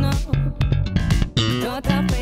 No, Don't